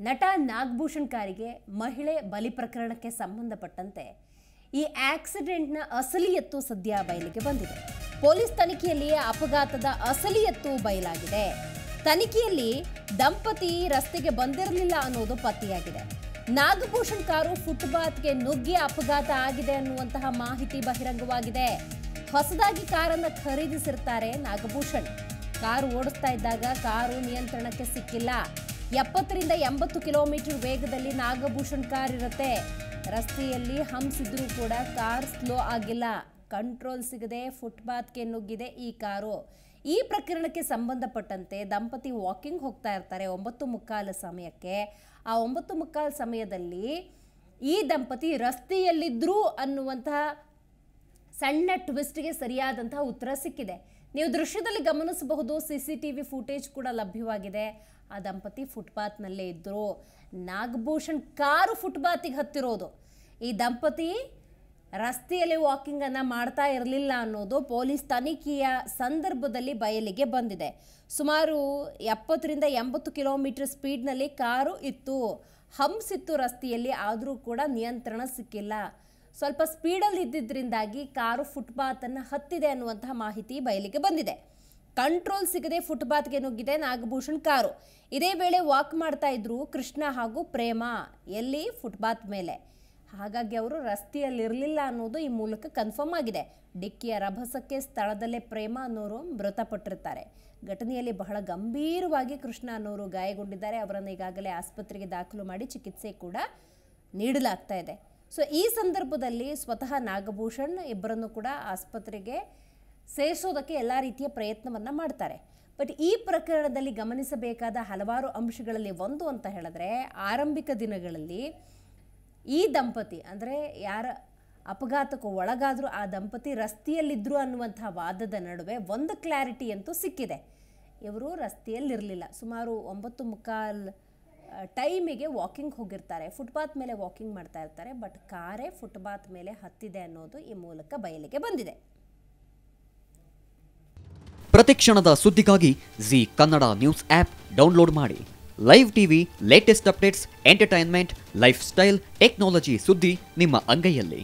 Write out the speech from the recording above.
ನಟ ನಾಗಭೂಷಣ್ ಕಾರಿಗೆ ಮಹಿಳೆ ಬಲಿ ಪ್ರಕರಣಕ್ಕೆ ಸಂಬಂಧಪಟ್ಟಂತೆ ಈ ಆಕ್ಸಿಡೆಂಟ್ನ ಅಸಲಿಯತ್ತು ಸದ್ಯ ಬಯಲಿಗೆ ಬಂದಿದೆ. ಪೊಲೀಸ್ ತನಿಖೆಯಲ್ಲಿಯೇ ಅಪಘಾತದ ಅಸಲಿಯತ್ತು ಬಯಲಾಗಿದೆ. ತನಿಖೆಯಲ್ಲಿ ದಂಪತಿ ರಸ್ತೆಗೆ ಬಂದಿರಲಿಲ್ಲ ಅನ್ನೋದು ಪತ್ತೆಯಾಗಿದೆ. ನಾಗಭೂಷಣ್ ಕಾರು ಫುಟ್ಪಾತ್ಗೆ ನುಗ್ಗಿ ಅಪಘಾತ ಆಗಿದೆ ಅನ್ನುವಂತಹ ಮಾಹಿತಿ ಬಹಿರಂಗವಾಗಿದೆ. ಹೊಸದಾಗಿ ಕಾರನ್ನು ಖರೀದಿಸಿರ್ತಾರೆ ನಾಗಭೂಷಣ್. ಕಾರು ಓಡಿಸ್ತಾ ಇದ್ದಾಗ ಕಾರು ನಿಯಂತ್ರಣಕ್ಕೆ ಸಿಕ್ಕಿಲ್ಲ. ಎಪ್ಪತ್ತರಿಂದ ಎಂಬತ್ತು ಕಿಲೋಮೀಟರ್ ವೇಗದಲ್ಲಿ ನಾಗಭೂಷಣ್ ಕಾರ್ ಇರುತ್ತೆ. ರಸ್ತೆಯಲ್ಲಿ ಹಂಸಿದ್ರೂ ಕೂಡ ಕಾರ್ ಸ್ಲೋ ಆಗಿಲ್ಲ. ಕಂಟ್ರೋಲ್ ಸಿಗದೆ ಫುಟ್ಪಾತ್ಗೆ ನುಗ್ಗಿದೆ ಈ ಕಾರು. ಈ ಪ್ರಕರಣಕ್ಕೆ ಸಂಬಂಧಪಟ್ಟಂತೆ ದಂಪತಿ ವಾಕಿಂಗ್ ಹೋಗ್ತಾ ಇರ್ತಾರೆ ಒಂಬತ್ತು ಮುಕ್ಕಾಲು ಸಮಯಕ್ಕೆ. ಆ ಒಂಬತ್ತು ಮುಕ್ಕಾಲು ಸಮಯದಲ್ಲಿ ಈ ದಂಪತಿ ರಸ್ತೆಯಲ್ಲಿದ್ದರು ಅನ್ನುವಂತಹ ಸಣ್ಣ ಟ್ವಿಸ್ಟ್ಗೆ ಸರಿಯಾದಂತಹ ಉತ್ತರ ಸಿಕ್ಕಿದೆ. ನೀವು ದೃಶ್ಯದಲ್ಲಿ ಗಮನಿಸಬಹುದು C C T V footage ಕೂಡ ಲಭ್ಯವಾಗಿದೆ. ಆ ದಂಪತಿ ಫುಟ್ಪಾತ್ನಲ್ಲೇ ಇದ್ದರು ನಾಗಭೂಷಣ್ ಕಾರು ಫುಟ್ಪಾತಿಗೆ ಹತ್ತಿರೋದು. ಈ ದಂಪತಿ ರಸ್ತೆಯಲ್ಲಿ ವಾಕಿಂಗನ್ನು ಮಾಡ್ತಾ ಇರಲಿಲ್ಲ ಅನ್ನೋದು ಪೊಲೀಸ್ ತನಿಖೆಯ ಸಂದರ್ಭದಲ್ಲಿ ಬಯಲಿಗೆ ಬಂದಿದೆ. ಸುಮಾರು ಎಪ್ಪತ್ತರಿಂದ ಎಂಬತ್ತು ಕಿಲೋಮೀಟರ್ ಸ್ಪೀಡ್ನಲ್ಲಿ ಕಾರು ಇತ್ತು. ಹಂಸಿತ್ತು ರಸ್ತೆಯಲ್ಲಿ, ಆದರೂ ಕೂಡ ನಿಯಂತ್ರಣ ಸಿಕ್ಕಿಲ್ಲ. ಸ್ವಲ್ಪ ಸ್ಪೀಡಲ್ಲಿ ಇದ್ದಿದ್ದರಿಂದಾಗಿ ಕಾರು ಫುಟ್ಪಾತನ್ನು ಹತ್ತಿದೆ ಅನ್ನುವಂತಹ ಮಾಹಿತಿ ಬಯಲಿಗೆ ಬಂದಿದೆ. ಕಂಟ್ರೋಲ್ ಸಿಗದೆ ಫುಟ್ಪಾತ್ಗೆ ನುಗ್ಗಿದೆ ನಾಗಭೂಷಣ್ ಕಾರು. ಇದೇ ವೇಳೆ ವಾಕ್ ಮಾಡ್ತಾ ಇದ್ರು ಕೃಷ್ಣ ಹಾಗೂ ಪ್ರೇಮ ಎಲ್ಲಿ? ಫುಟ್ಪಾತ್ ಮೇಲೆ. ಹಾಗಾಗಿ ಅವರು ರಸ್ತೆಯಲ್ಲಿರಲಿಲ್ಲ ಅನ್ನೋದು ಈ ಮೂಲಕ ಕನ್ಫರ್ಮ್ ಆಗಿದೆ. ಡಿಕ್ಕಿಯ ರಭಸಕ್ಕೆ ಸ್ಥಳದಲ್ಲೇ ಪ್ರೇಮ ಅನ್ನೋರು ಮೃತಪಟ್ಟಿರ್ತಾರೆ. ಘಟನೆಯಲ್ಲಿ ಬಹಳ ಗಂಭೀರವಾಗಿ ಕೃಷ್ಣ ಅನ್ನೋರು ಗಾಯಗೊಂಡಿದ್ದಾರೆ. ಅವರನ್ನು ಈಗಾಗಲೇ ಆಸ್ಪತ್ರೆಗೆ ದಾಖಲು ಮಾಡಿ ಚಿಕಿತ್ಸೆ ಕೂಡ ನೀಡಲಾಗ್ತಾ ಇದೆ. ಸೊ ಈ ಸಂದರ್ಭದಲ್ಲಿ ಸ್ವತಃ ನಾಗಭೂಷಣ್ ಇಬ್ಬರನ್ನು ಕೂಡ ಆಸ್ಪತ್ರೆಗೆ ಸೇರಿಸೋದಕ್ಕೆ ಎಲ್ಲ ರೀತಿಯ ಪ್ರಯತ್ನವನ್ನು ಮಾಡ್ತಾರೆ. ಬಟ್ ಈ ಪ್ರಕರಣದಲ್ಲಿ ಗಮನಿಸಬೇಕಾದ ಹಲವಾರು ಅಂಶಗಳಲ್ಲಿ ಒಂದು ಅಂತ ಹೇಳಿದ್ರೆ, ಆರಂಭಿಕ ದಿನಗಳಲ್ಲಿ ಈ ದಂಪತಿ, ಅಂದರೆ ಯಾರ ಅಪಘಾತಕ್ಕೆ ಒಳಗಾದರೂ ಆ ದಂಪತಿ ರಸ್ತೆಯಲ್ಲಿದ್ದರು ಅನ್ನುವಂಥ ವಾದದ ನಡುವೆ ಒಂದು ಕ್ಲಾರಿಟಿ ಅಂತೂ ಸಿಕ್ಕಿದೆ. ಇವರು ರಸ್ತೆಯಲ್ಲಿರಲಿಲ್ಲ. ಸುಮಾರು ಒಂಬತ್ತು ಮುಕ್ಕಾಲ್ ಟೈಮಿಗೆ ವಾಕಿಂಗ್ ಹೋಗಿರ್ತಾರೆ. ಫುಟ್ಪಾತ್ ಮೇಲೆ ವಾಕಿಂಗ್ ಮಾಡ್ತಾ ಇರ್ತಾರೆ. ಬಟ್ ಕಾರೇ ಫುಟ್ಪಾತ್ ಮೇಲೆ ಹತ್ತಿದೆ ಅನ್ನೋದು ಈ ಮೂಲಕ ಬಯಲಿಗೆ ಬಂದಿದೆ. ಪ್ರತಿಕ್ಷಣದ ಸುದ್ದಿಗಾಗಿ Zee Kannada news app download ಮಾಡಿ. Live TV latest updates entertainment lifestyle technology ಸುದ್ದಿ ನಿಮ್ಮ ಅಂಗೈಯಲ್ಲಿ.